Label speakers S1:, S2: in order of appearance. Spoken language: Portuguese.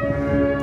S1: Música